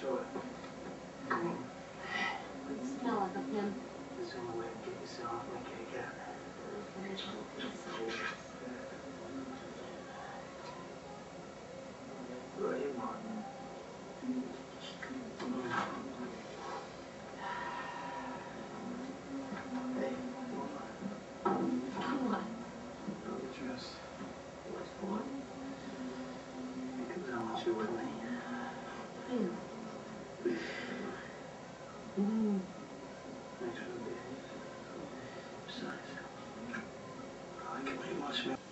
Sure. Come on. It smell like a pimp. It's the only way to get yourself off my cake out. What do you want? Hey, come. What? Go get dressed. What for? Because I want you with me. Ew. Mm. Thanks for the day. Besides, I can pretty much